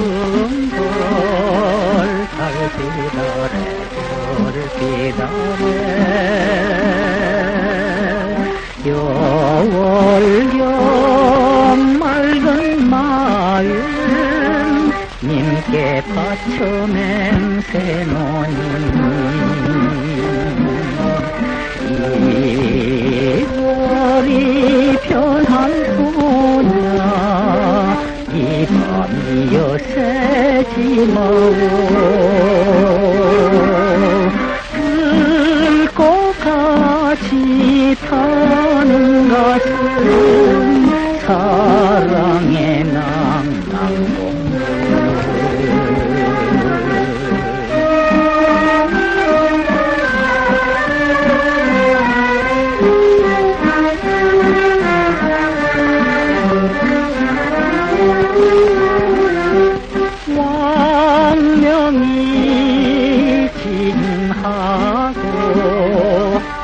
두둥둥 돌살 기다래 절 기다래 여월경 맑은 마을 님께 바쳐 맹세노니 새지 마오 붉고 같이 타는 것은 사랑의 낭낭공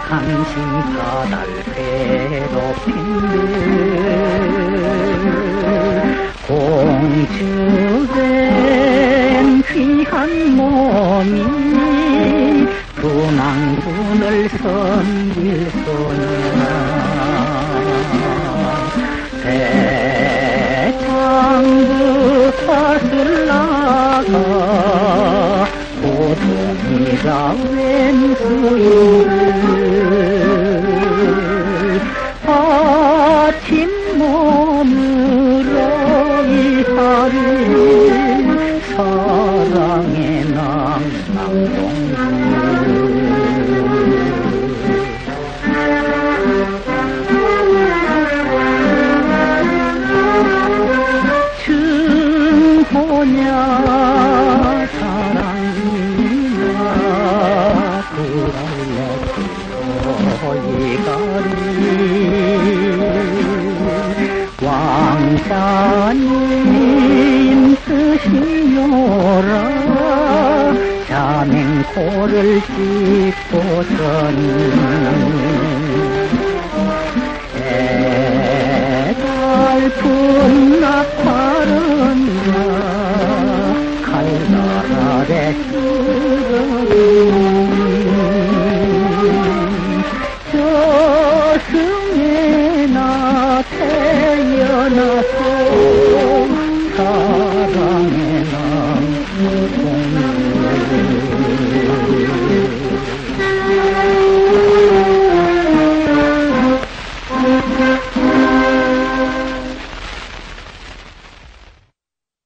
당신 바달 괴롭힌들 공주된 귀한 몸이 군왕군을 섬길 소냐. 대장부 탓을 나가 고동이가 왼수인 사랑의 낭낭동주 증호냐 사랑이냐 그랄려 이가리 왕자님 뜻이요라. 자맹코를 찍고서니 애달픈 낙파른가 칼날에 쓰러니 저승에 나 태어나서